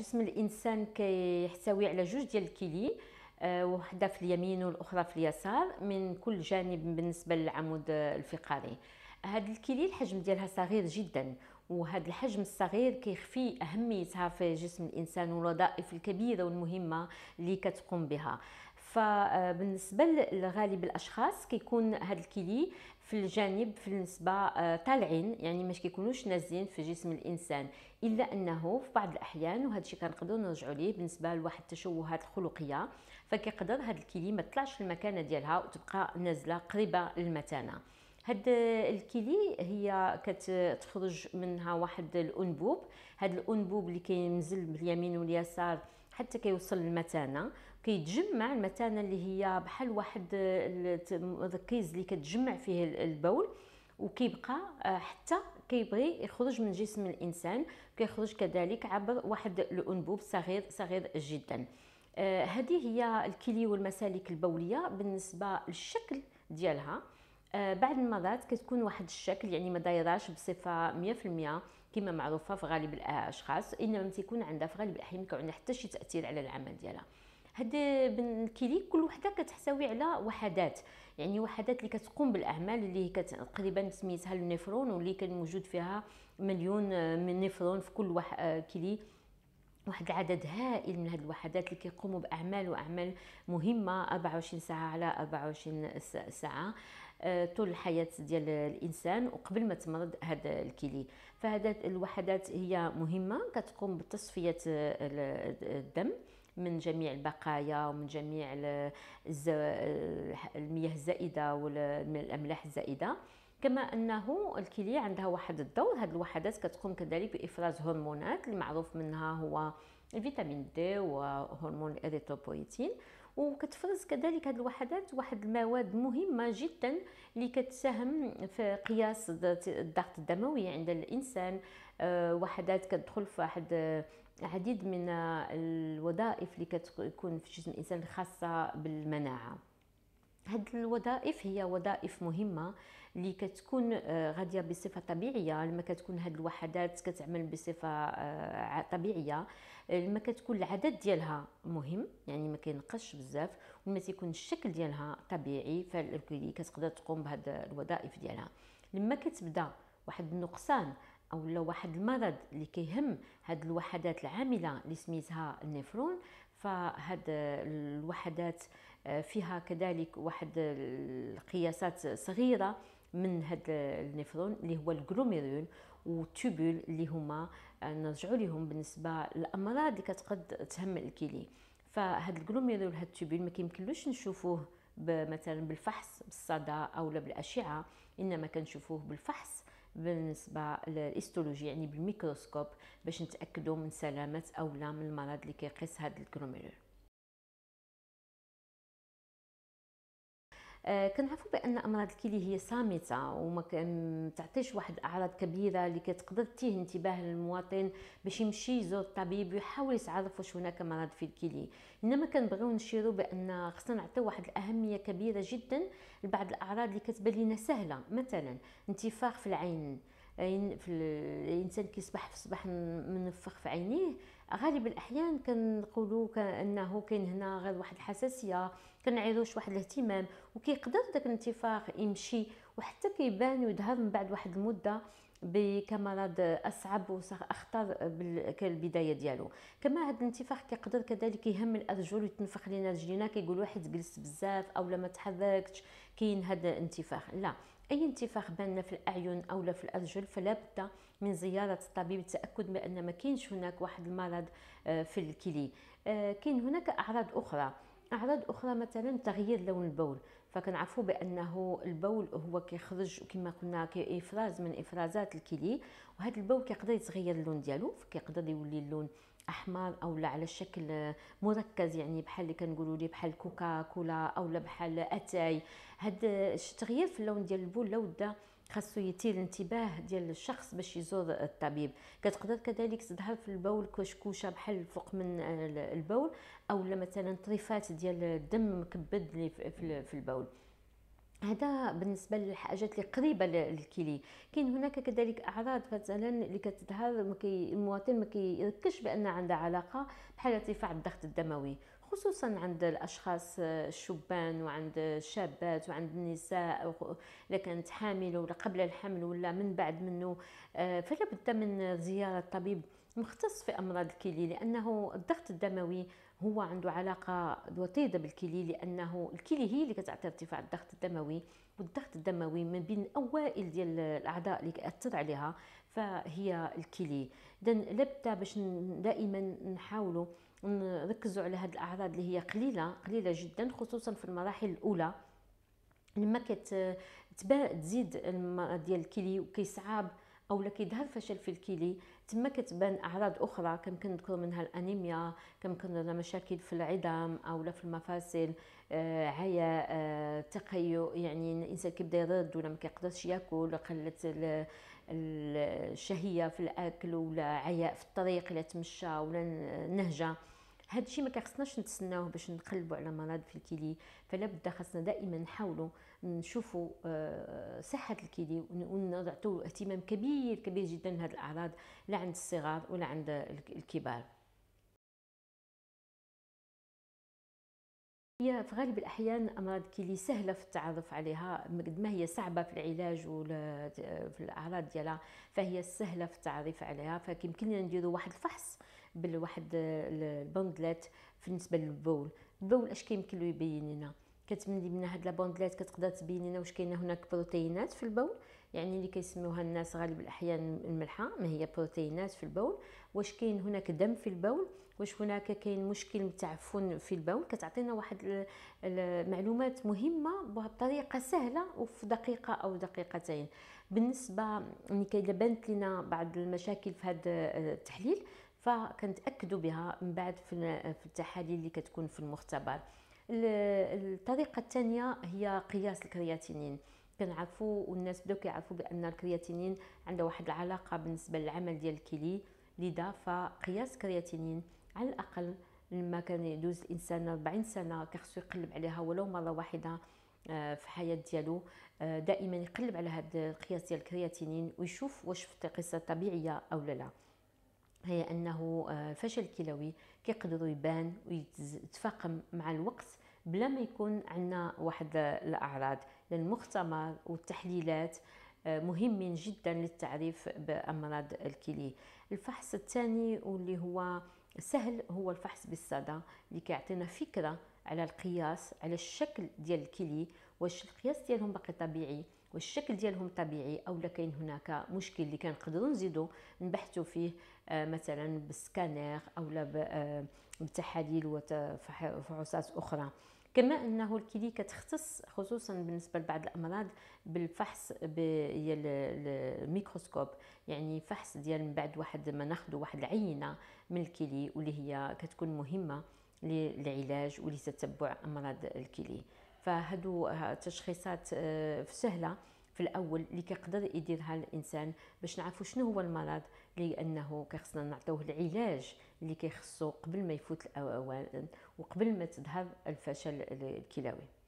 جسم الإنسان كيحتوي على جوج ديال الكلي آه، وحدة في اليمين والأخرى في اليسار من كل جانب بالنسبة للعمود الفقري. هاد الكلي الحجم ديالها صغير جدا وهذا الحجم الصغير كيخفي أهميتها في جسم الإنسان والوظائف الكبيرة والمهمة اللي كتقوم بها. فبالنسبه لغالب الأشخاص كيكون هذا الكلي في الجانب في النسبة آه، طالعين يعني مش كيكونوش نازلين في جسم الإنسان. إلا أنه في بعض الأحيان وهذا الشيء كنقدروا نرجعوا ليه بالنسبة لواحد التشوهات الخلقية فكيقدر هذا الكلي ما تطلعش المكانة ديالها وتبقى نازلة قريبة للمتانة. هاد الكيلي هي كتخرج منها واحد الأنبوب. هاد الأنبوب اللي كينزل باليمين واليسار حتى كيوصل للمتانه كيتجمع المتانة اللي هي بحال واحد الركيز اللي كتجمع فيه البول وكيبقى آه، حتى كيبغي يخرج من جسم الإنسان كيخرج كذلك عبر واحد الأنبوب صغير صغير جدا. آه، هذه هي الكلي والمسالك البولية بالنسبة للشكل ديالها. آه، بعض المرات كتكون واحد الشكل يعني ما دايراش بصفة 100% كما معروفة في غالب الأشخاص إنما تيكون عندها في غالب الأحيان كيكون عندها حتى شي تأثير على العمل ديالها. هاد الكيلي كل وحدة كتحتوي على وحدات يعني وحدات اللي كتقوم بالأعمال اللي تقريبا سميتها النفرون واللي كان موجود فيها مليون من نفرون في كل واحد كيلي. واحد العدد هائل من هذه الوحدات اللي كيقوموا بأعمال وأعمال مهمة 24 ساعة على 24 ساعة آه، طول الحياة ديال الإنسان وقبل ما تمرض هذا الكلي. فهذا الوحدات هي مهمة كتقوم بتصفيه الدم من جميع البقايا ومن جميع المياه الزائدة والاملاح الزائدة. كما أنه الكلية عندها واحد الدور. هذه الوحدات كتقوم كذلك بإفراز هرمونات المعروف منها هو ال vitamine D وهرمون ال érythropoïétine وكتفرز كذلك هذه الوحدات واحد المواد مهمة جدا اللي كتساهم في قياس الضغط الدموي عند الإنسان. آه، وحدات كتدخل في واحد العديد من الوظائف اللي كتكون في جسم الإنسان الخاصة بالمناعة. هاد الوظائف هي وظائف مهمة اللي كتكون آه، غادية بصفة طبيعية. لما كتكون هاد الوحدات كتعمل بصفة آه، طبيعية لما كتكون العدد ديالها مهم يعني ما كينقصش بزاف ولما تيكون الشكل ديالها طبيعي فالكلي كتقدر تقوم بهاد الوظائف ديالها. لما كتبدأ واحد النقصان أو لا واحد المرض اللي كيهم هاد الوحدات العاملة اللي سميتها ال néphron فهاد الوحدات آه، فيها كذلك واحد القياسات صغيرة من هاد ال néphron اللي هو ال glomérule وال tubule اللي هما آه، نرجعوا لهم بالنسبة للأمراض اللي كتقد تهم الكلي. فهاد ال glomérule هاد ال tubule ما كيمكنلوش نشوفوه مثلا بالفحص بالصدى أو بالأشعة إنما كنشوفوه بالفحص. بالنسبة لل histologie يعني بالميكروسكوب باش نتأكدوا من سلامة أو لا من المرض اللي كيقيس هذا ال glomérule كنعرفوا بأن أمراض الكلي هي صامتة وما تعطيش واحد الاعراض كبيرة اللي كتقدر تثير انتباه المواطن باش يمشي يزور الطبيب ويحاول يتعرف واش هناك مرض في الكلي. إنما كنبغيو نشيروا بأن خصنا نعطيو واحد الأهمية كبيرة جدا لبعض الأعراض اللي كتبان لنا سهلة. مثلا انتفاخ في العين. في الإنسان كيصبح في الصباح منفخ في عينيه غالب الأحيان كنقولوا انه كاين هنا غير واحد الحساسية. كنعيروش واحد الاهتمام وكيقدر داك الانتفاخ يمشي وحتى كيبان ويظهر من بعد واحد المدة كمرض أصعب واخطر كالبداية ديالو. كما هذا الانتفاخ كيقدر كذلك يهم الارجل ويتنفخ لنا رجلينا كيقولوا واحد جلس بزاف أو ما تحركتش كاين هذا الانتفاخ. لا أي انتفاخ بان في الأعين أو في الأرجل فلا بد من زيارة الطبيب للتأكد بأن ما كاينش هناك واحد المرض آه، في الكلي. آه، كاين هناك أعراض أخرى. أعراض أخرى مثلا تغيير لون البول. فكنعرفوا بأنه البول هو كيخرج كما قلنا كإفراز من إفرازات الكلي وهذا البول كيقدر يتغير اللون ديالو كيقدر يولي اللون أحمر أو لا على شكل مركز يعني بحال اللي كنقولوا ليه بحال كوكا كولا أو لا بحال أتاي. هاد التغيير في اللون ديال البول لا خاصو يثير الانتباه ديال الشخص باش يزور الطبيب. كتقدر كذلك تظهر في البول كشكوشة بحال فوق من البول أو مثلا طريفات ديال الدم مكبد في البول. هذا بالنسبة للحاجات اللي قريبة للكلي. كاين هناك كذلك أعراض مثلا اللي كتظهر المواطن ما كيركزش بأن عندها علاقة بحال ارتفاع الضغط الدموي. خصوصا عند الأشخاص الشبان وعند الشابات وعند النساء إذا كانت حامل ولا قبل الحمل ولا من بعد منه آه، فلا بد من زيارة طبيب مختص في أمراض الكلي لأنه الضغط الدموي هو عنده علاقة وطيدة بالكلي لأنه الكلي هي اللي كتعطي ارتفاع الضغط الدموي والضغط الدموي من بين الأوائل ديال الأعضاء اللي كيأثر عليها فهي الكلي. اذا لابد باش دائما نحاولوا نركزوا على هذه الأعراض اللي هي قليلة قليلة جدا خصوصا في المراحل الأولى. لما كت تزيد ديال الكلي وكيصعب أو لا كيظهر فشل في الكلي. تما كتبان أعراض أخرى كيمكن نذكر منها الأنيميا كيمكن مشاكل في العظام أو لا في المفاصل آه عيا آه تقيؤ يعني الإنسان كيبدا يرد ولا ما كيقدرش ياكل قلت الشهية في الأكل ولا عياء في الطريق إلا تمشى ولا نهجة. هذا الشيء ما كيخصناش نتسناوه باش نقلبوا على مرض في الكلي. فلا بد خاصنا دائما نحاولوا نشوفوا آه، صحة الكلي ونعطوا اهتمام كبير كبير جدا لهذه الأعراض لا عند الصغار ولا عند الكبار. هي في غالب الأحيان أمراض الكلي سهلة في التعرف عليها قد ما هي صعبة في العلاج ولا في الأعراض ديالها فهي سهلة في التعرف عليها. فيمكننا نديروا واحد الفحص بواحد ال bandelette بالنسبة للبول. البول أش كيمكن يبين لنا؟ كتملي من هاد ال bandelette كتقدر تبين لنا واش كاينة هناك بروتينات في البول؟ يعني اللي كيسموها الناس غالب الأحيان الملحة ما هي بروتينات في البول. واش كاين هناك دم في البول؟ واش هناك كاين مشكل تعفن في البول؟ كتعطينا واحد المعلومات مهمة بطريقه سهلة وفي دقيقة أو دقيقتين. بالنسبة ملي بانت لنا بعض المشاكل في هذا التحليل فكنتأكدوا بها من بعد في التحاليل اللي كتكون في المختبر. الطريقة الثانية هي قياس الكرياتينين كنعرفوا والناس بداو كيعرفوا بأن الكرياتينين عنده واحد العلاقة بالنسبة للعمل ديال الكلي لذا فقياس الكرياتينين على الأقل لما كان يدوز الإنسان 40 سنة كيخصو يقلب عليها ولو مرة واحدة آه، في الحياة ديالو آه، دائما يقلب على هذا القياس ديال الكرياتينين ويشوف واش في قصه طبيعيه أو لا, لا. هي أنه الفشل آه، الكلوي كيقدر يبان ويتفاقم مع الوقت بلا ما يكون عندنا واحد الأعراض. لأن المختبر والتحليلات مهمين جدا للتعريف بأمراض الكلي. الفحص الثاني واللي هو سهل هو الفحص بالصدى اللي كيعطينا فكرة على القياس على الشكل ديال الكلي واش القياس ديالهم باقي طبيعي. والشكل ديالهم طبيعي أو لا كاين هناك مشكل اللي كنقدروا نزيدوا نبحثوا فيه آه، مثلا بالسكانير أو لا آه، بتحاليل وفحوصات أخرى. كما أنه الكلي كتختص خصوصا بالنسبة لبعض الأمراض بالفحص ديال الميكروسكوب. يعني فحص ديال من بعد واحد ما ناخذ واحد العينة من الكلي واللي هي كتكون مهمة للعلاج ولتتبع أمراض الكلي. فهادو تشخيصات آه، سهلة في الأول اللي كيقدر يديرها الإنسان باش نعرفوا شنو هو المرض لأنه كيخصنا نعطوه العلاج اللي كيخصو قبل ما يفوت الاوان وقبل ما تظهر الفشل الكلوي